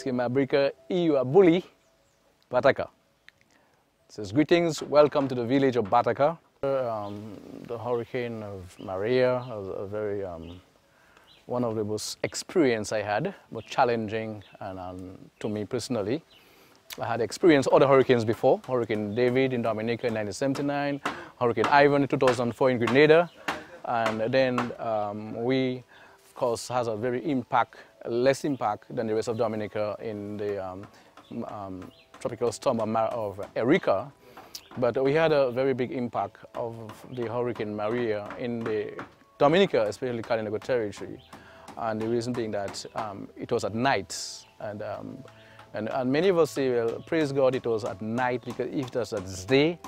Skimabrika Iwabuli, Bataka. It says, greetings, welcome to the village of Bataka. Um, the hurricane of Maria was a very, um, one of the most experience I had, but challenging and um, to me personally. I had experienced other hurricanes before, Hurricane David in Dominica in 1979, Hurricane Ivan in 2004 in Grenada, and then um, we, of course, has a very impact, less impact than the rest of Dominica in the um, um, tropical storm of Erika, but we had a very big impact of the Hurricane Maria in the Dominica, especially Kalinago territory. And the reason being that um, it was at night. And, um, and, and, many of us say, well, praise God, it was at night because if it was at day,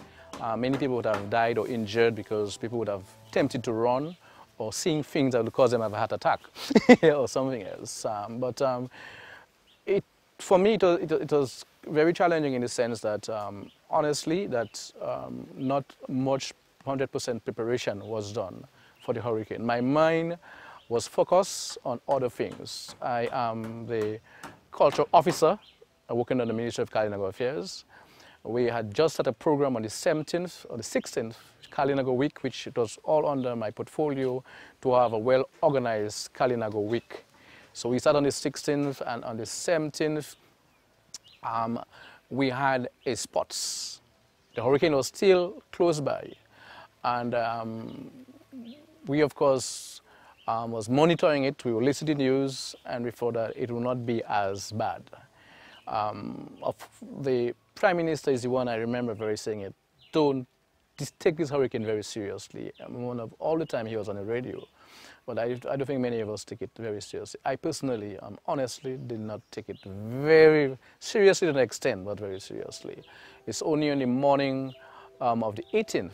uh, many people would have died or injured because people would have tempted to run or seeing things that would cause them have a heart attack or something else. Um, but um, it, for me, it was, it, it was very challenging in the sense that, um, honestly, that um, not much 100% preparation was done for the hurricane. My mind was focused on other things. I am the cultural officer working on the Ministry of Kalinago Affairs. We had just had a program on the 17th or the 16th, Kalinago Week, which was all under my portfolio to have a well-organized Kalinago Week. So we started on the 16th and on the 17th, um, we had a spots. The hurricane was still close by. And um, we, of course, um, was monitoring it. We were listening to news, and we thought that it would not be as bad. Um, of the Prime Minister is the one I remember very saying it, don't take this hurricane very seriously. One of all the time he was on the radio. But I, I don't think many of us take it very seriously. I personally, um, honestly, did not take it very seriously to an extent, but very seriously. It's only on the morning um, of the 18th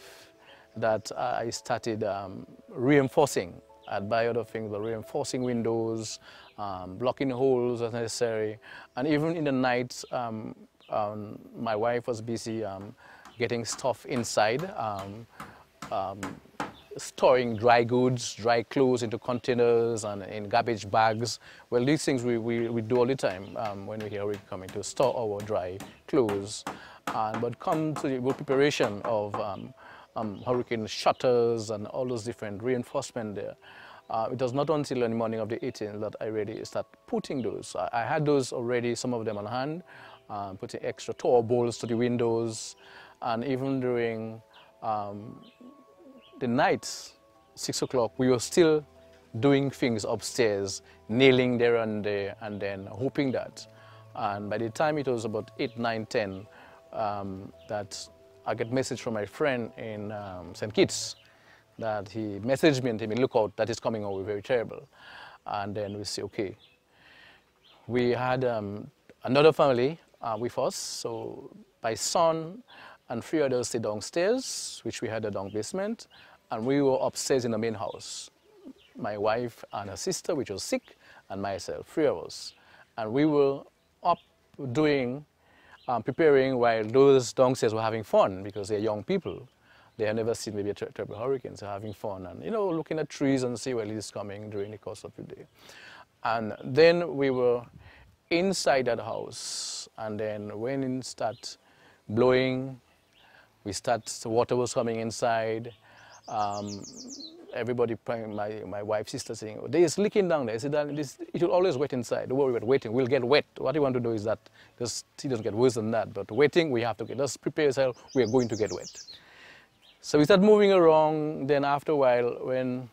that I started um, reinforcing. I'd buy other things, but reinforcing windows, um, blocking holes as necessary. And even in the night, um, um, my wife was busy getting stuff inside storing dry goods, dry clothes into containers and in garbage bags. Well, these things we, we, we do all the time um, when we hear we're coming to store our dry clothes. Uh, but come to the preparation of um, um, hurricane shutters and all those different reinforcement there. Uh, it was not until the morning of the 18th that I really start putting those. I, I had those already, some of them on hand, uh, putting extra tower bolts to the windows, and even during um, the nights, six o'clock, we were still doing things upstairs, kneeling there and there, and then hoping that. And by the time it was about 8, 9, 10, um, that I get message from my friend in um, St. Kitts that he messaged me and told me, look out, that is coming over very terrible. And then we say, okay. We had um, another family uh, with us, so my son and three others stayed downstairs, which we had a down basement, and we were upstairs in the main house. My wife and her sister, which was sick, and myself, three of us. And we were up doing, um, preparing while those downstairs were having fun because they're young people. They had never seen maybe a terrible hurricane, so having fun and, you know, looking at trees and see where it is coming during the course of the day. And then we were inside that house, and then when it starts blowing, we start, water was coming inside, um, everybody, my, my wife's sister saying, oh, there's leaking down there. I said, this, it will always wet inside. Don't worry about waiting. We'll get wet. What you want to do is that this it doesn't get worse than that. But waiting, we have to get, just prepare yourself. We are going to get wet. So we start moving around. Then after a while, when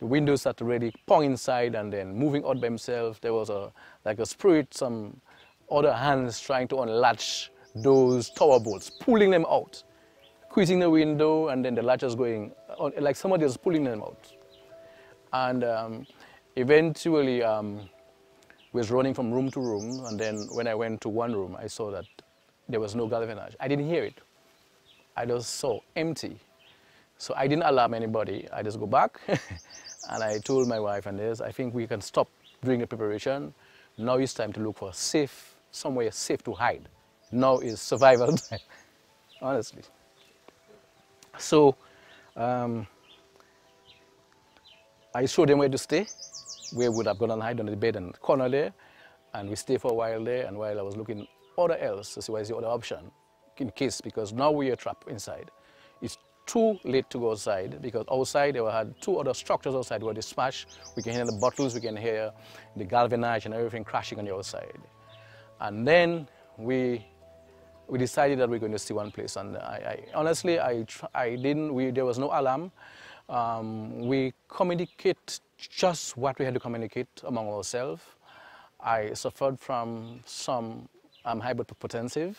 the windows started really pong inside and then moving out by himself, there was a, like a spirit, some other hands trying to unlatch those tower bolts, pulling them out squeezing the window and then the latches going, on, like somebody was pulling them out. And um, eventually um, was running from room to room and then when I went to one room, I saw that there was no galvanized. I didn't hear it. I just saw empty. So I didn't alarm anybody. I just go back and I told my wife and this, I think we can stop doing the preparation. Now it's time to look for a safe, somewhere safe to hide. Now is survival time, honestly. So um, I showed them where to stay, where would have gone and hide under the bed and corner there. And we stayed for a while there, and while I was looking other else to see what is the other option, in case, because now we are trapped inside. It's too late to go outside because outside they had two other structures outside where they smashed. We can hear the bottles, we can hear the galvanized and everything crashing on the outside. And then we we decided that we are going to see one place. And I, I honestly, I, I didn't, we, there was no alarm. Um, we communicate just what we had to communicate among ourselves. I suffered from some um, hypertensive.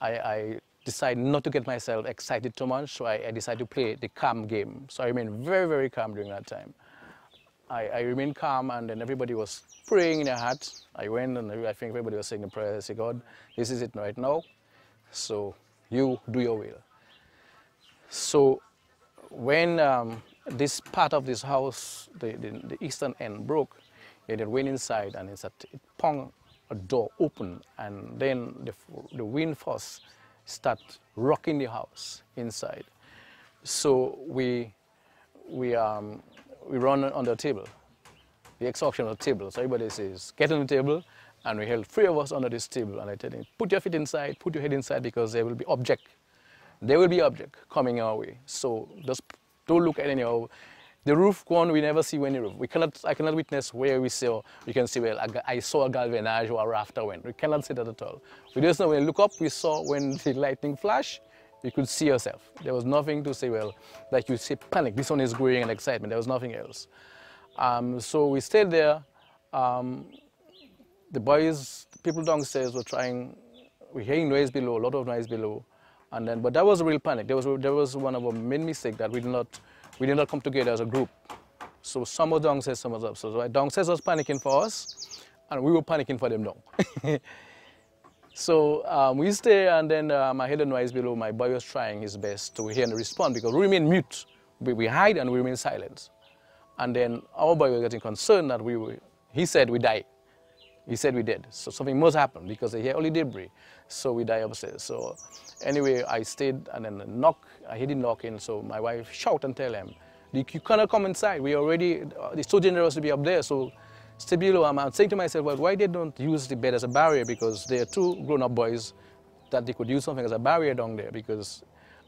I, I decided not to get myself excited too much, so I, I decided to play the calm game. So I remained very, very calm during that time. I, I remained calm and then everybody was praying in their heart. I went and I think everybody was saying the prayer. I said, God, this is it right now. So you do your will. So when um, this part of this house, the, the, the, eastern end broke, it went inside and it's a, it pung a door open and then the, the wind force start rocking the house inside. So we, we, um, we run on the table, the exhaustion on the table. So everybody says, get on the table, and we held three of us under this table and I tell him, put your feet inside, put your head inside because there will be object. There will be object coming our way. So just don't look at any of the roof one we never see any roof. We cannot, I cannot witness where we saw, we can see, well, I saw a galvanized or a rafter went. We cannot see that at all. We just know when we look up, we saw when the lightning flash, you could see yourself. There was nothing to say, well, like you say panic, this one is growing and excitement. There was nothing else. Um, so we stayed there. Um, the boys, people downstairs were trying, we're hearing noise below, a lot of noise below. And then, but that was a real panic. There was, there was one of our main mistakes that we did not, we did not come together as a group. So some of Dong says, some of upstairs. So downstairs was panicking for us, and we were panicking for them now. so um, we stay, and then um, I heard the noise below. My boy was trying his best to hear and respond because we remain mute. We, we hide and we remain silent. And then our boy was getting concerned that we were, he said we die. He said we did. So something must happen because they hear only debris. So we die upstairs. So anyway, I stayed and then knock, I hear the knocking. So my wife shout and tell him, you cannot come inside. We already, uh, it's too dangerous to be up there. So stay below. I'm saying to myself, well, why they don't use the bed as a barrier? Because there are two grown-up boys that they could use something as a barrier down there because,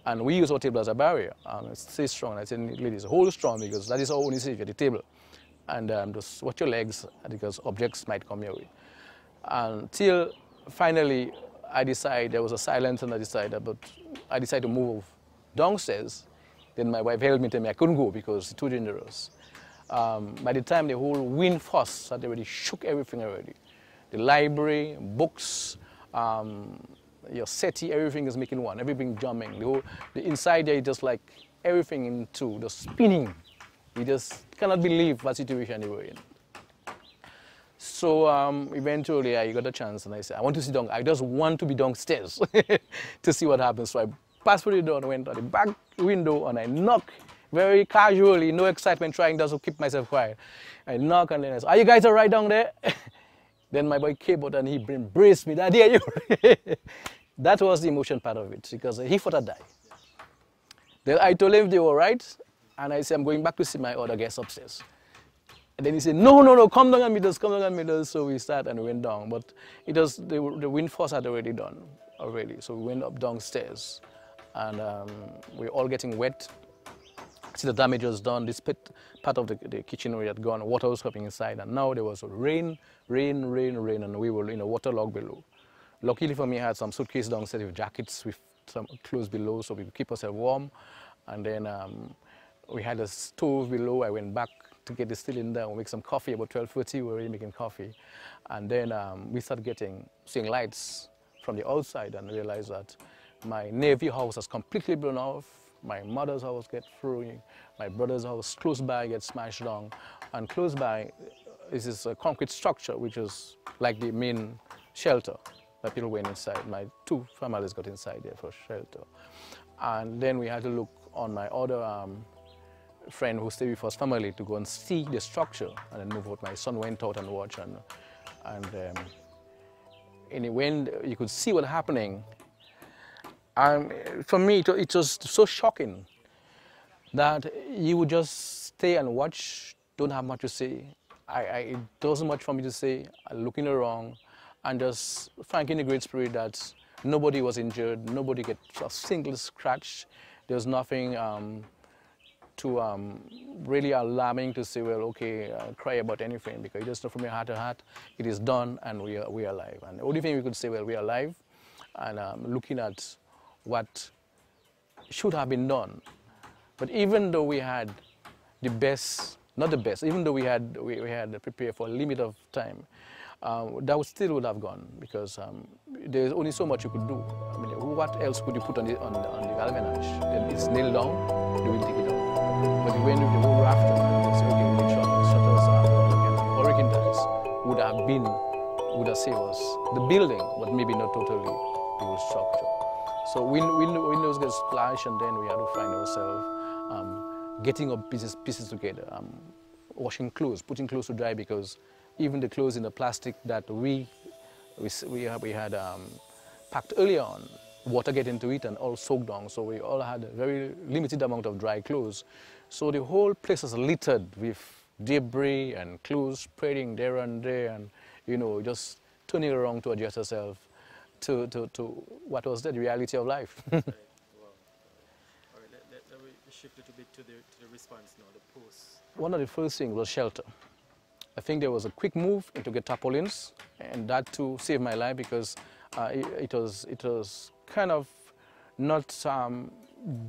and we use our table as a barrier. It's stay strong. I said, ladies, hold strong because that is our only safety the table and um, just watch your legs because objects might come your way. Until finally I decided, there was a silence and I decided, but I decided to move downstairs. Then my wife held me to me, I couldn't go because it's too dangerous. Um, by the time the whole wind force had already shook everything already. The library, books, um, your settee, everything is making one, everything jumping. The, whole, the inside there is just like everything into the spinning. You just cannot believe what situation they were in. So um, eventually I got a chance and I said, I want to sit down. I just want to be downstairs to see what happens. So I passed through the door and went out the back window and I knock very casually, no excitement, trying just to keep myself quiet. I knock and then I said, are you guys all right down there? then my boy came out and he embraced me, Daddy, are you That was the emotion part of it because he thought I'd die. Then I told him they were right and I said, I'm going back to see my other guests upstairs. And then he said, no, no, no, come down and meet us, come down and meet us. So we started and we went down. But it was, the, the wind force had already done already. So we went up downstairs and um, we were all getting wet. See the damage was done. This pit, part of the, the kitchen we had gone, water was coming inside. And now there was rain, rain, rain, rain, and we were in a waterlogged below. Luckily for me, I had some suitcase downstairs with jackets with some clothes below so we could keep ourselves warm. And then um, we had a stove below. I went back to get the cylinder and make some coffee. About 12.30, we were already making coffee. And then um, we started getting, seeing lights from the outside and realized that my Navy house was completely blown off. My mother's house get through. My brother's house close by gets smashed down. And close by is this a concrete structure, which is like the main shelter that people went inside. My two families got inside there for shelter. And then we had to look on my other um, friend who stayed with us family to go and see the structure and then move out. My son went out and watched and, and um, and when you could see what happening, um, for me it, it was so shocking that you would just stay and watch, don't have much to say, I, I, it doesn't much for me to say, looking around and just thanking the great spirit that nobody was injured, nobody get a single scratch. There was nothing um, too um, really alarming to say, well, okay, uh, cry about anything because just from your heart to heart, it is done and we are, we are alive. And the only thing we could say, well, we are alive and um, looking at what should have been done. But even though we had the best, not the best, even though we had, we, we had prepared for a limit of time, um, that would still would have gone because um, there's only so much you could do. I mean, what else could you put on the, on the, on the it's nailed down, will take it off. But when you go after, it's okay, we make sure shutters are broken. Hurricane ties would have been, would have saved us. The building, but maybe not totally the whole structure. So wind, wind, windows get splashed and then we had to find ourselves um, getting up pieces, pieces together, um, washing clothes, putting clothes to dry because even the clothes in the plastic that we, we, we, we had um, packed earlier on, water get into it and all soaked down. So we all had a very limited amount of dry clothes. So the whole place was littered with debris and clothes spreading there and there and, you know, just turning around to adjust yourself to, to, to what was the reality of life. right. wow. All right, let, let, let me shift a little bit to the, to the response now, the post. One of the first things was shelter. I think there was a quick move into get tarpaulins, and that too saved my life because uh, it, it, was, it was kind of not um,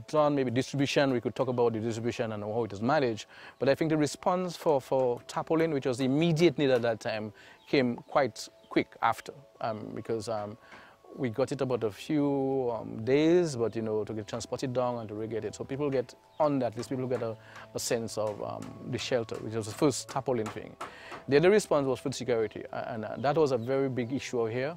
done, maybe distribution, we could talk about the distribution and how it is managed, but I think the response for, for tarpaulin, which was the immediate need at that time, came quite quick after um, because um, we got it about a few um, days, but you know, to get transported down and to re-get it. So people get on that list, people get a, a sense of um, the shelter, which was the first tarpaulin thing. The other response was food security, and uh, that was a very big issue here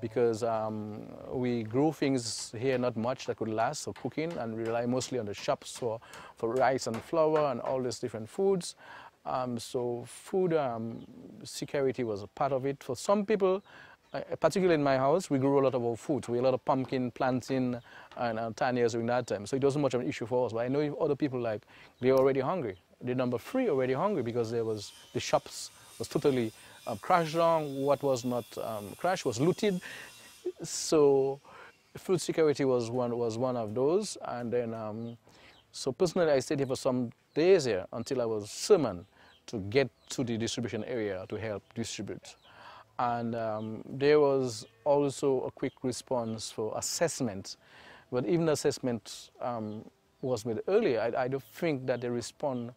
because um, we grow things here not much that could last for cooking and rely mostly on the shops for, for rice and flour and all these different foods. Um, so food um, security was a part of it. For some people, uh, particularly in my house, we grew a lot of our food. We had a lot of pumpkin planting and uh, 10 years during that time. So it wasn't much of an issue for us. But I know other people like, they're already hungry. They're number three already hungry because there was, the shops was totally um, crashed on, what was not um, crashed was looted. So food security was one, was one of those. And then, um, so personally, I stayed here for some days here until I was summoned to get to the distribution area to help distribute. And um, there was also a quick response for assessment. But even assessment um, was made earlier, I, I, don't think that they respond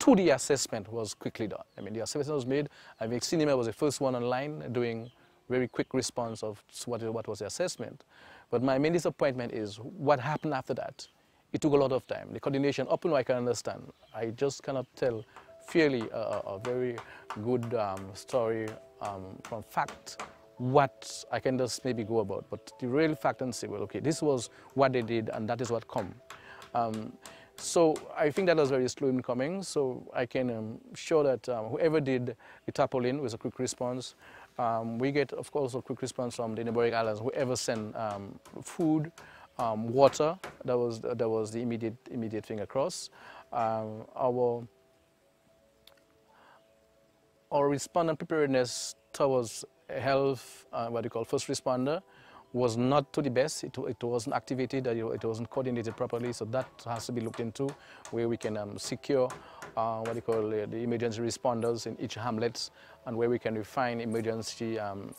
2D assessment was quickly done. I mean, the assessment was made. I mean, Cinema was the first one online doing very quick response of what, what was the assessment. But my main disappointment is what happened after that. It took a lot of time. The coordination, up and I can understand. I just cannot tell fairly a, a very good um, story um, from fact what I can just maybe go about. But the real fact and say, well, okay, this was what they did and that is what come. Um, so I think that was very slow in coming, so I can um, show that um, whoever did the tarpaulin with a quick response, um, we get, of course, a quick response from the neighboring islands, whoever sent um, food, water, that was, that was the immediate, immediate thing across. our our respondent preparedness towards health, uh, what you call first responder, was not to the best. It, it wasn't activated, it wasn't coordinated properly, so that has to be looked into, where we can um, secure uh, what you call uh, the emergency responders in each hamlet, and where we can refine emergency um,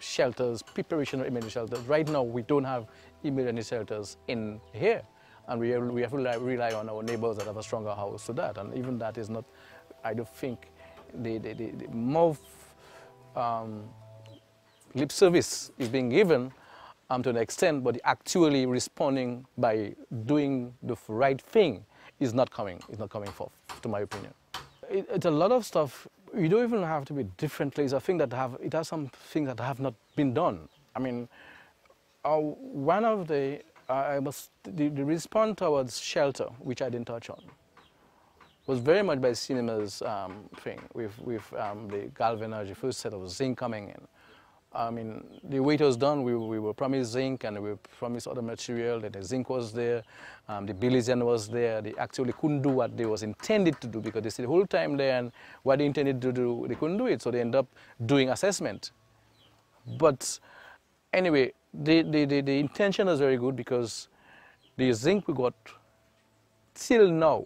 shelters, preparation of emergency shelters. Right now, we don't have emergency shelters in here, and we have, we have to rely, rely on our neighbors that have a stronger house to that, and even that is not, I don't think, the, the, the, the mouth um, lip service is being given um, to an extent, but actually responding by doing the right thing is not coming, is not coming forth, to my opinion. It, it's a lot of stuff, you don't even have to be different places. I think that have, it has some things that have not been done. I mean, uh, one of the, uh, I must, the, the response towards shelter, which I didn't touch on, was very much by cinema's um, thing with, with um, the galvanized, the first set of zinc coming in. I mean, the it was done, we, we were promised zinc and we were promised other material, that the zinc was there, um, the bilirubin was there. They actually couldn't do what they was intended to do because they stayed the whole time there and what they intended to do, they couldn't do it. So they end up doing assessment. But anyway, the, the, the, the intention is very good because the zinc we got till now,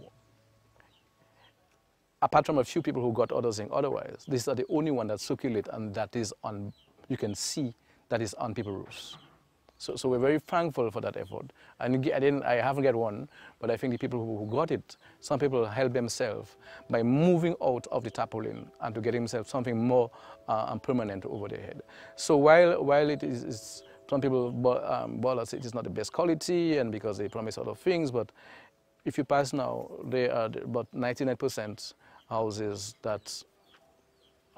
apart from a few people who got other zinc otherwise, these are the only one that circulate and that is on you can see that is on people's roofs. So, so we're very thankful for that effort. And I, didn't, I haven't got one, but I think the people who, got it, some people helped themselves by moving out of the tarpaulin and to get themselves something more uh, permanent over their head. So while, while it is, some people um, us it is not the best quality and because they promise other things, but if you pass now, there are about 99% houses that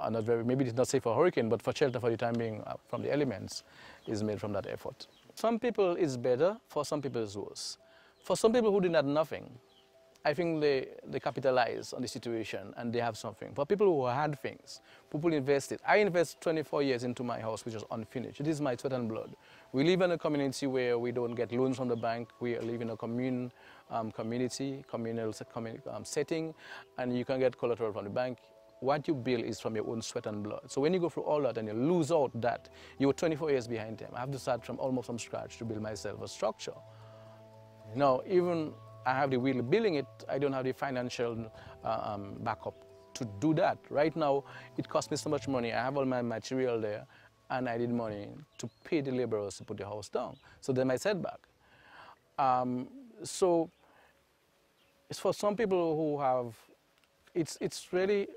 are not very, maybe it's not safe for hurricane, but for shelter for the time being uh, from the elements is made from that effort. Some people it's better, for some people it's worse. For some people who did not have nothing, I think they, they capitalize on the situation and they have something. For people who had things, people invested. I invest 24 years into my house, which is unfinished. It is my sweat and blood. We live in a community where we don't get loans from the bank. We live in a commune, um, community, communal um, setting, and you can get collateral from the bank what you build is from your own sweat and blood. So when you go through all that and you lose out that, you're 24 years behind them. I have to start from almost from scratch to build myself a structure. Now, even I have the will building it, I don't have the financial uh, um, backup to do that. Right now, it costs me so much money. I have all my material there, and I need money to pay the laborers to put the house down. So then my setback. Um, so it's for some people who have, it's, it's really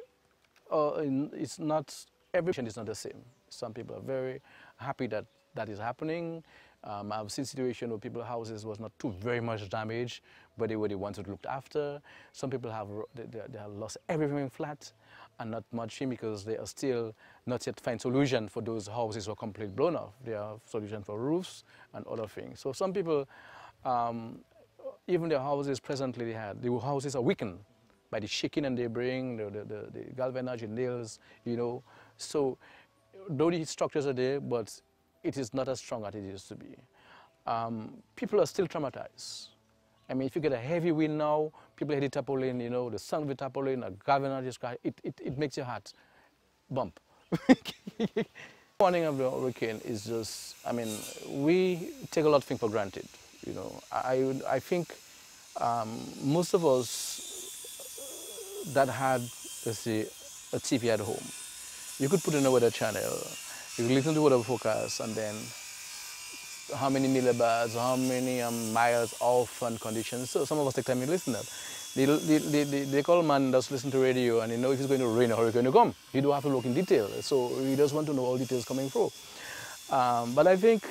uh, it's not, every patient is not the same. Some people are very happy that that is happening. Um, I've seen situations where people's houses was not too very much damaged, but they were the ones who looked after. Some people have, they, they have lost everything flat and not much because they are still not yet find solution for those houses who are completely blown off. They have solution for roofs and other things. So some people, um, even their houses presently they had, the houses are weakened by the shaking and they bring, the, the, the, the galvanized nails, you know. So though the structures are there, but it is not as strong as it used to be. Um, people are still traumatized. I mean, if you get a heavy wind now, people hit the tarpaulin, you know, the sun with tarpaulin, a galvanized sky, it, it, it makes your heart bump. Warning of the hurricane is just, I mean, we take a lot of things for granted. You know, I, I think um, most of us that had, let's say, a TV at home. You could put in a weather channel, you could listen to weather forecast, and then how many millibars, how many um, miles off and conditions. So some of us take time to listen to that. The, the, the, the, the call man does listen to radio and he know if it's going to rain or going to come. He don't have to look in detail. So he does want to know all details coming through. Um, but I think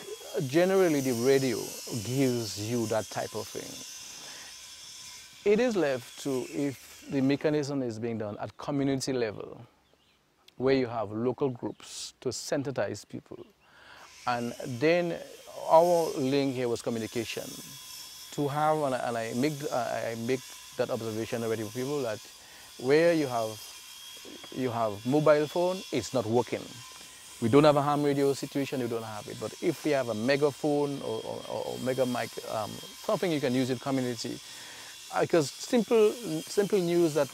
generally the radio gives you that type of thing. It is left to if the mechanism is being done at community level, where you have local groups to sensitize people. And then our link here was communication. To have, and I, and I make, I make that observation already for people that where you have, you have mobile phone, it's not working. We don't have a ham radio situation, you don't have it. But if we have a megaphone or, or, or mega mic, um, something you can use in community, because simple, simple news that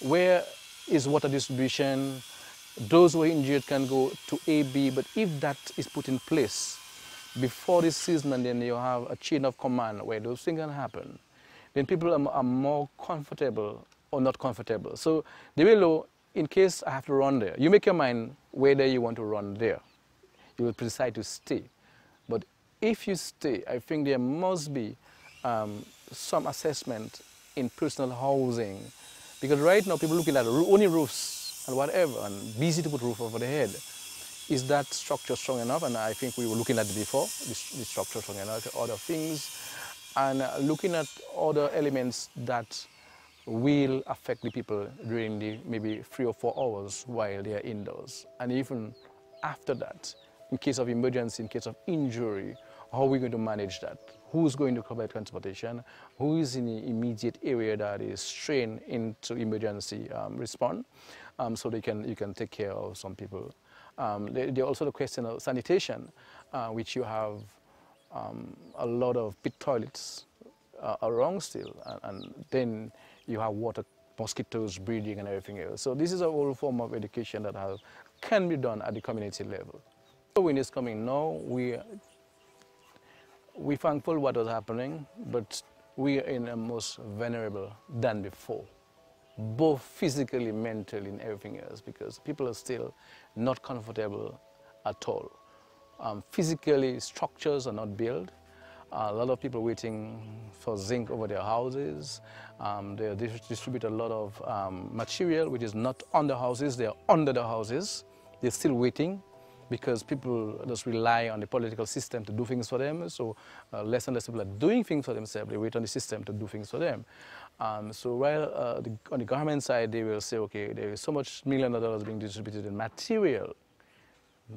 where is water distribution, those who are injured can go to A, B, but if that is put in place before this season and then you have a chain of command where those things can happen, then people are, are more comfortable or not comfortable. So they will know, in case I have to run there, you make your mind whether you want to run there. You will decide to stay. But if you stay, I think there must be um, some assessment in personal housing. Because right now people looking at only roofs and whatever and busy to put roof over the head. Is that structure strong enough? And I think we were looking at it before, this structure strong enough, other things, and uh, looking at other elements that will affect the people during the maybe three or four hours while they are indoors. And even after that, in case of emergency, in case of injury, how are we going to manage that? Who's going to provide transportation? Who is in the immediate area that is trained into emergency um, response? Um, so they can, you can take care of some people. Um, there, there also the question of sanitation, uh, which you have um, a lot of pit toilets uh, around still, and, and, then you have water, mosquitoes breeding and everything else. So this is a whole form of education that can be done at the community level. So When it's coming now, we we thankful what was happening, but we are in a most vulnerable than before, both physically, mentally, and everything else, because people are still not comfortable at all. Um, physically, structures are not built. A lot of people waiting for zinc over their houses. Um, they distribute a lot of um, material which is not on the houses, they are under the houses. They're still waiting because people just rely on the political system to do things for them. So uh, less and less people are doing things for themselves. They wait on the system to do things for them. Um, so while uh, the, on the government side, they will say, okay, there is so much million of dollars being distributed in material.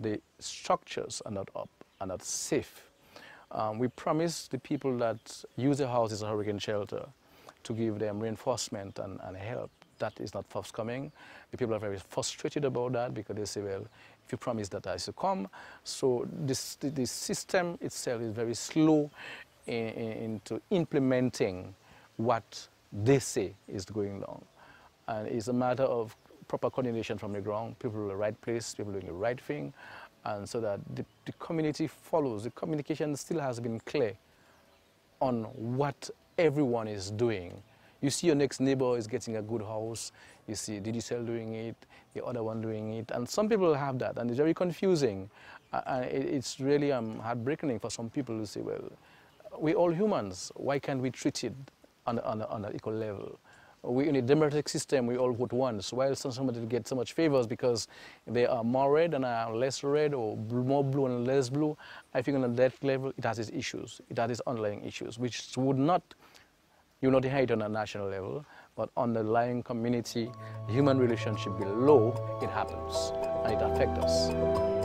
The structures are not up, are not safe. Um, we promise the people that use the house as a hurricane shelter to give them reinforcement and, and help. That is not forthcoming. The people are very frustrated about that because they say, well, if you promise that I should come. So this, the, system itself is very slow in, in, into implementing what they say is going on. And it's a matter of proper coordination from the ground, people in the right place, people doing the right thing, and so that the, the community follows. The communication still has been clear on what everyone is doing you see your next neighbor is getting a good house. You see Digicel doing it, the other one doing it. And some people have that, and it's very confusing. Uh, it's really um, heartbreaking for some people to say, well, we're all humans. Why can't we treat it on, on, on an equal level? We, in a democratic system, we all vote once. Why While somebody gets so much favors because they are more red and are less red, or more blue and less blue, I think on that level, it has its issues. It has its underlying issues, which would not you not hate on a national level, but on the lying community, human relationship below, it happens and it affects us.